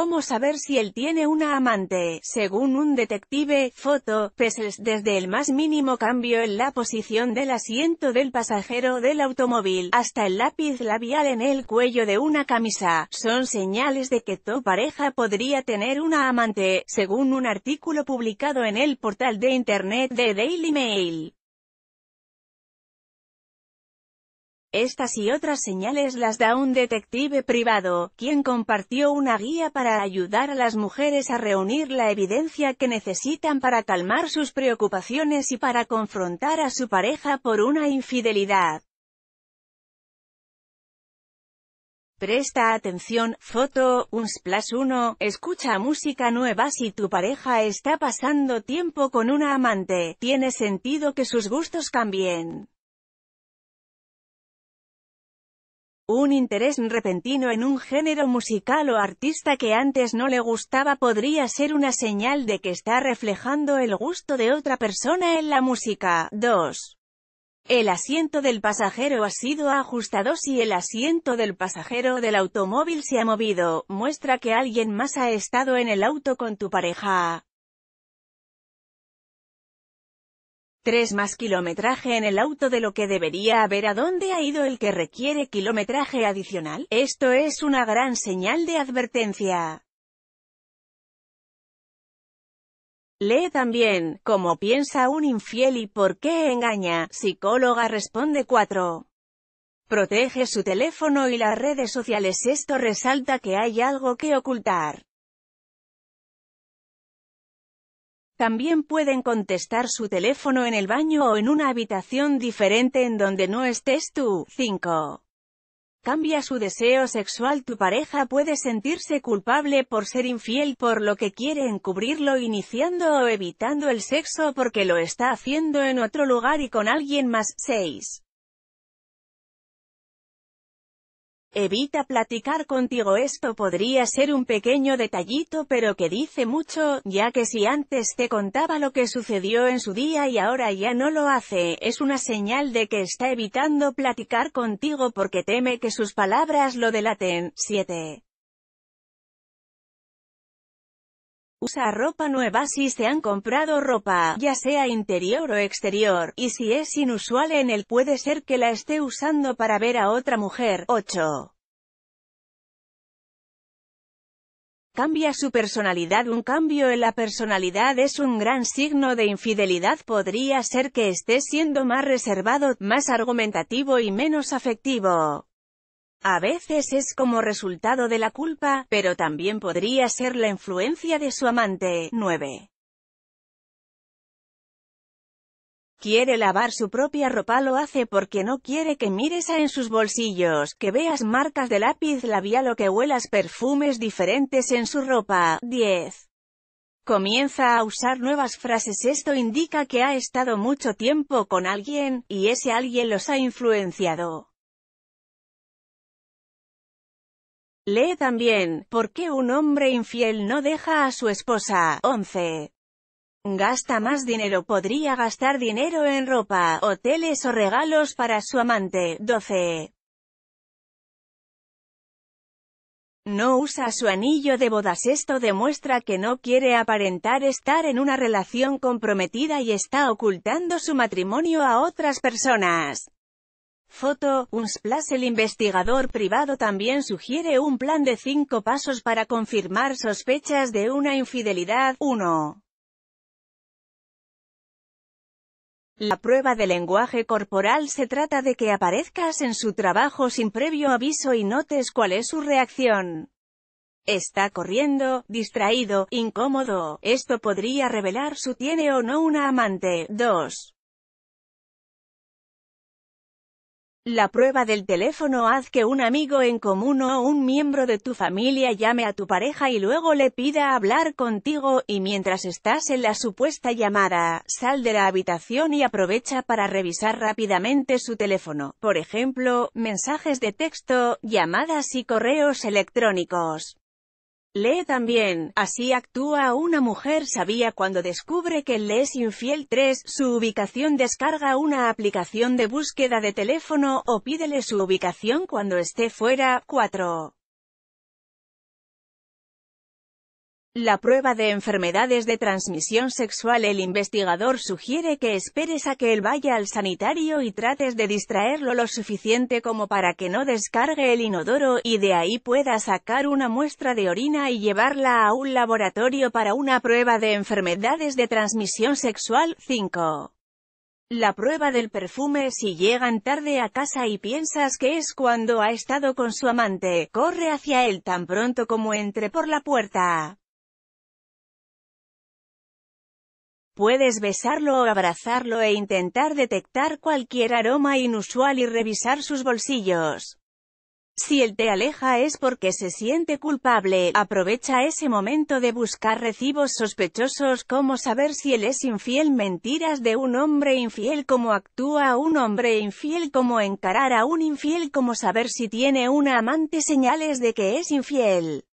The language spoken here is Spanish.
¿Cómo saber si él tiene una amante? Según un detective, foto, Pessels desde el más mínimo cambio en la posición del asiento del pasajero del automóvil, hasta el lápiz labial en el cuello de una camisa, son señales de que tu pareja podría tener una amante, según un artículo publicado en el portal de internet de Daily Mail. Estas y otras señales las da un detective privado, quien compartió una guía para ayudar a las mujeres a reunir la evidencia que necesitan para calmar sus preocupaciones y para confrontar a su pareja por una infidelidad. Presta atención, foto, uns plus uno, escucha música nueva si tu pareja está pasando tiempo con una amante, tiene sentido que sus gustos cambien. Un interés repentino en un género musical o artista que antes no le gustaba podría ser una señal de que está reflejando el gusto de otra persona en la música. 2. El asiento del pasajero ha sido ajustado si el asiento del pasajero del automóvil se ha movido, muestra que alguien más ha estado en el auto con tu pareja. 3 más kilometraje en el auto de lo que debería haber a dónde ha ido el que requiere kilometraje adicional. Esto es una gran señal de advertencia. Lee también, ¿cómo piensa un infiel y por qué engaña? Psicóloga responde 4. Protege su teléfono y las redes sociales. Esto resalta que hay algo que ocultar. También pueden contestar su teléfono en el baño o en una habitación diferente en donde no estés tú. 5. Cambia su deseo sexual Tu pareja puede sentirse culpable por ser infiel por lo que quiere encubrirlo iniciando o evitando el sexo porque lo está haciendo en otro lugar y con alguien más. 6. Evita platicar contigo esto podría ser un pequeño detallito pero que dice mucho, ya que si antes te contaba lo que sucedió en su día y ahora ya no lo hace, es una señal de que está evitando platicar contigo porque teme que sus palabras lo delaten. 7. Usa ropa nueva si se han comprado ropa, ya sea interior o exterior, y si es inusual en él puede ser que la esté usando para ver a otra mujer. 8. Cambia su personalidad Un cambio en la personalidad es un gran signo de infidelidad podría ser que esté siendo más reservado, más argumentativo y menos afectivo. A veces es como resultado de la culpa, pero también podría ser la influencia de su amante. 9. Quiere lavar su propia ropa lo hace porque no quiere que mires en sus bolsillos, que veas marcas de lápiz labial o que huelas perfumes diferentes en su ropa. 10. Comienza a usar nuevas frases esto indica que ha estado mucho tiempo con alguien, y ese alguien los ha influenciado. Lee también, ¿por qué un hombre infiel no deja a su esposa? 11. Gasta más dinero podría gastar dinero en ropa, hoteles o regalos para su amante. 12. No usa su anillo de bodas esto demuestra que no quiere aparentar estar en una relación comprometida y está ocultando su matrimonio a otras personas. Foto, Unsplash El investigador privado también sugiere un plan de cinco pasos para confirmar sospechas de una infidelidad. 1. La prueba de lenguaje corporal se trata de que aparezcas en su trabajo sin previo aviso y notes cuál es su reacción. Está corriendo, distraído, incómodo. Esto podría revelar su tiene o no una amante. 2. La prueba del teléfono haz que un amigo en común o un miembro de tu familia llame a tu pareja y luego le pida hablar contigo, y mientras estás en la supuesta llamada, sal de la habitación y aprovecha para revisar rápidamente su teléfono, por ejemplo, mensajes de texto, llamadas y correos electrónicos. Lee también, así actúa una mujer sabía cuando descubre que le es infiel 3, su ubicación descarga una aplicación de búsqueda de teléfono, o pídele su ubicación cuando esté fuera, 4. La prueba de enfermedades de transmisión sexual El investigador sugiere que esperes a que él vaya al sanitario y trates de distraerlo lo suficiente como para que no descargue el inodoro, y de ahí pueda sacar una muestra de orina y llevarla a un laboratorio para una prueba de enfermedades de transmisión sexual. 5. La prueba del perfume Si llegan tarde a casa y piensas que es cuando ha estado con su amante, corre hacia él tan pronto como entre por la puerta. Puedes besarlo o abrazarlo e intentar detectar cualquier aroma inusual y revisar sus bolsillos. Si él te aleja es porque se siente culpable, aprovecha ese momento de buscar recibos sospechosos como saber si él es infiel mentiras de un hombre infiel como actúa un hombre infiel como encarar a un infiel como saber si tiene una amante señales de que es infiel.